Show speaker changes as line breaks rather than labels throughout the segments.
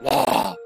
Whoa.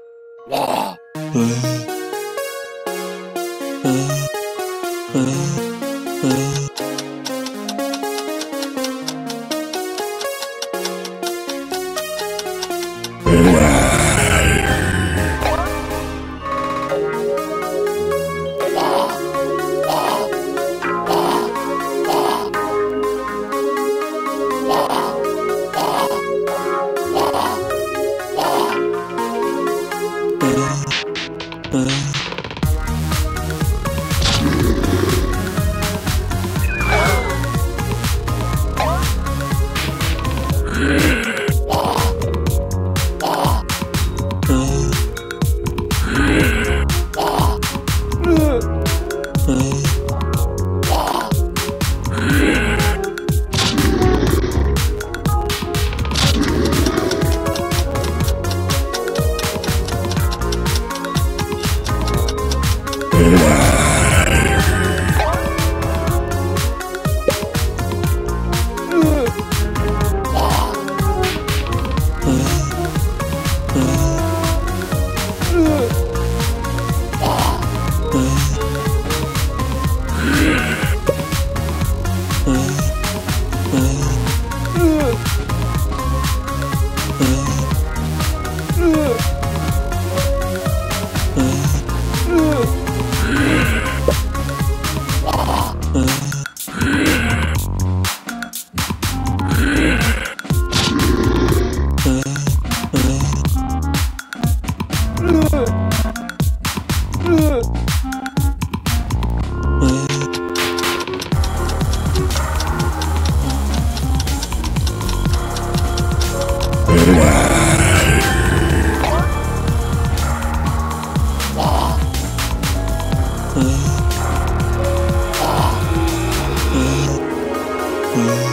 Later. Mm-hmm.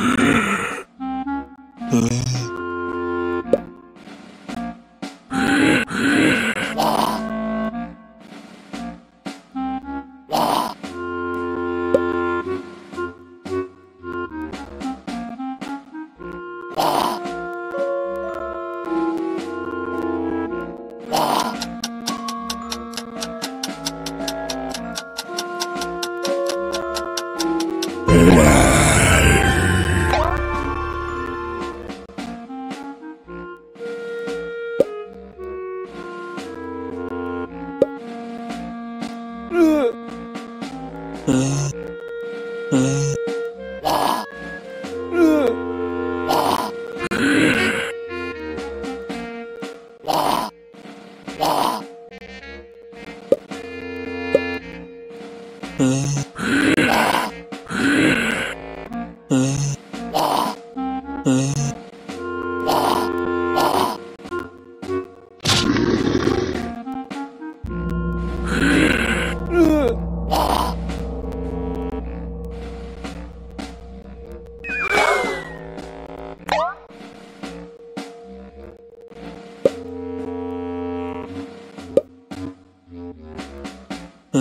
Uh.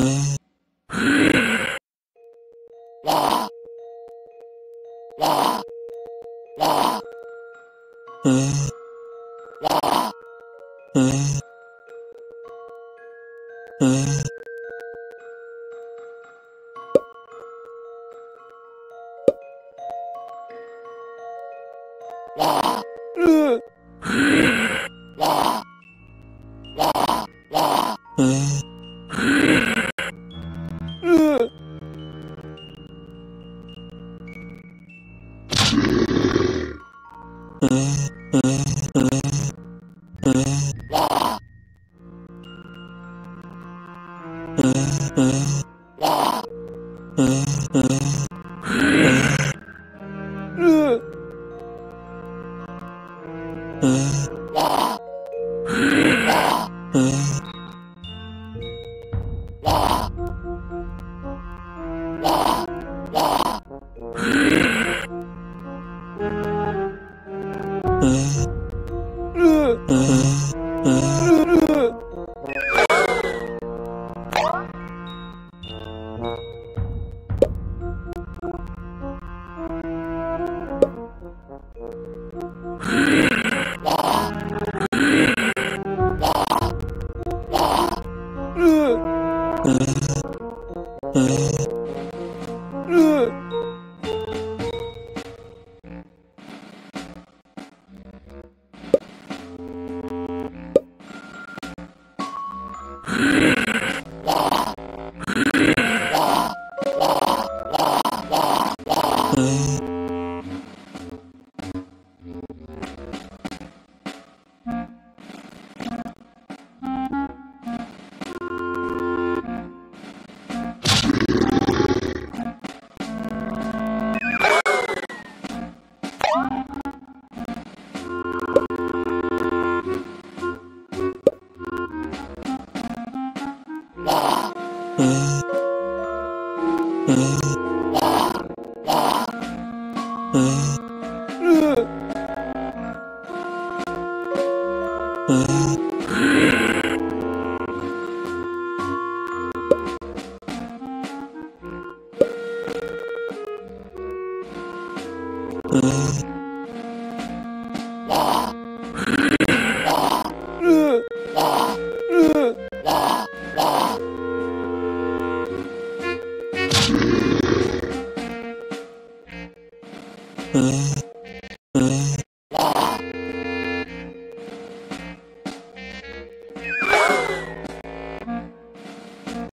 Uh... Wah! Thank you.